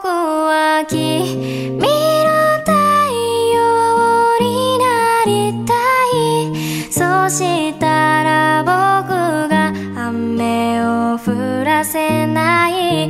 こは君の太陽になりたい。そしたら僕が雨を降らせない。